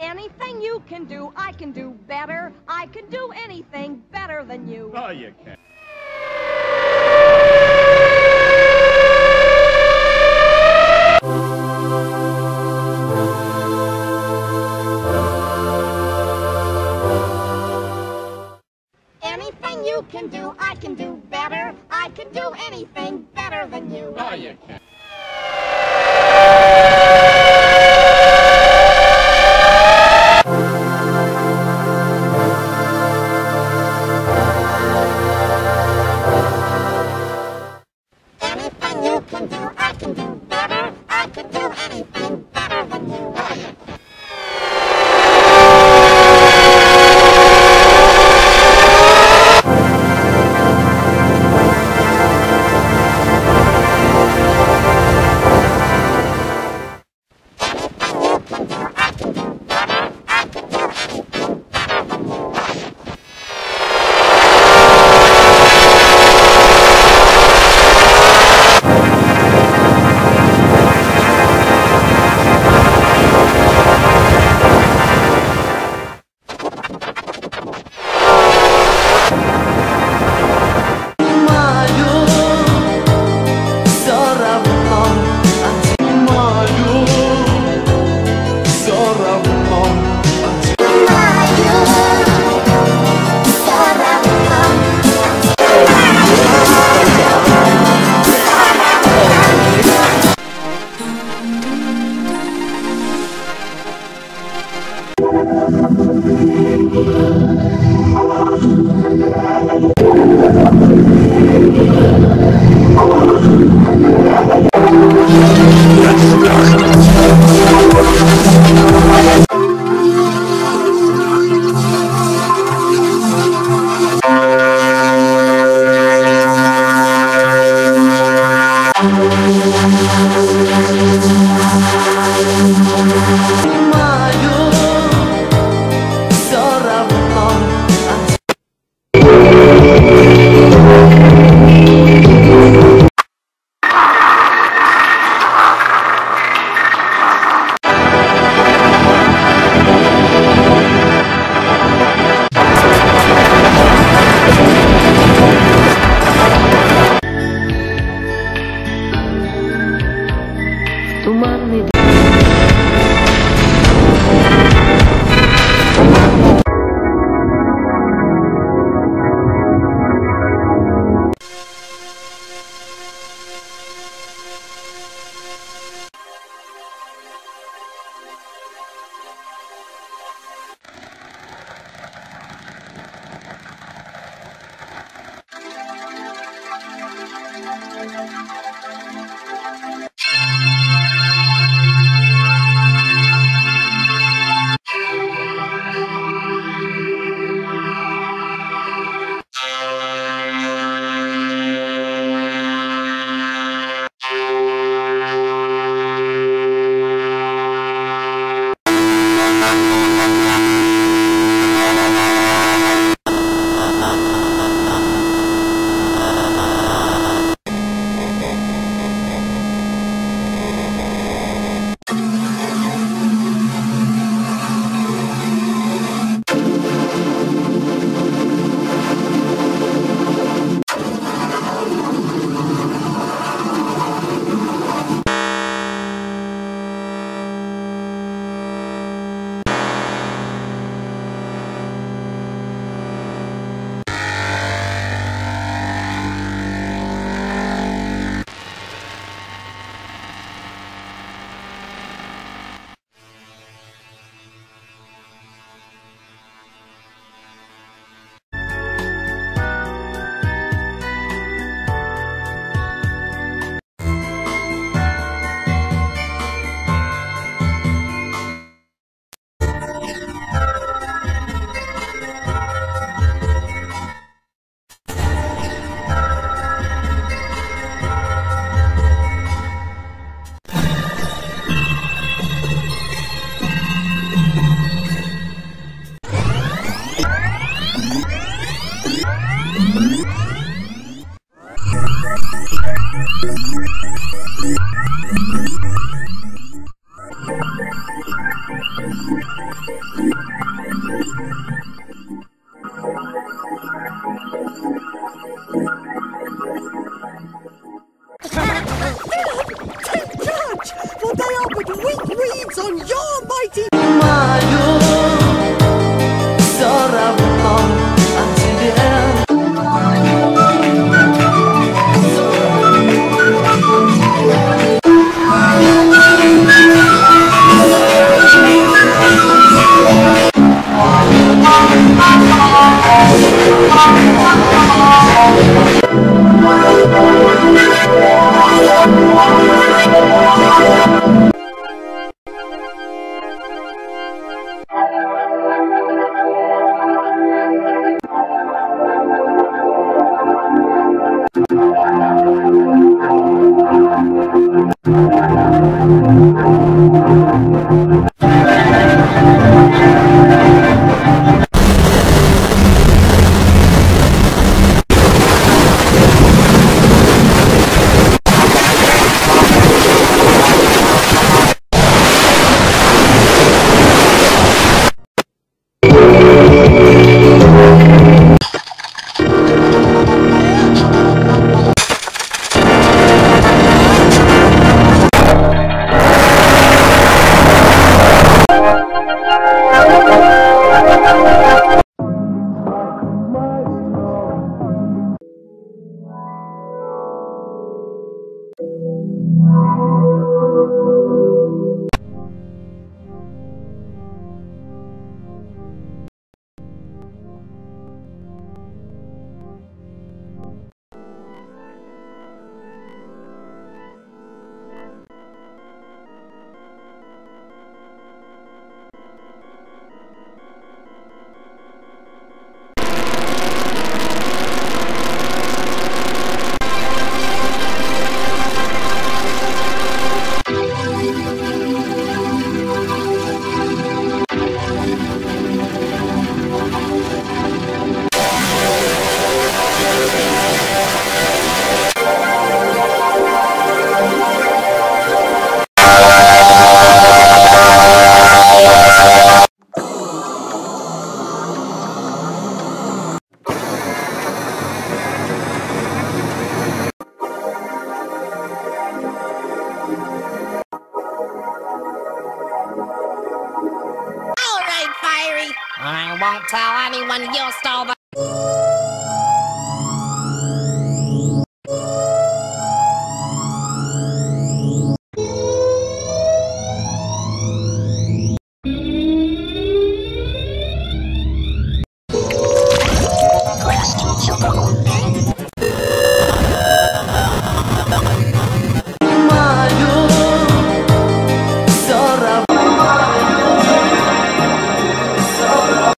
Anything you can do, I can do better. I can do anything better than you. Oh, you can. Anything you can do, I can do better. I can do anything better than you. Oh, you can. On your mighty Thank you. I won't tell anyone you stole the.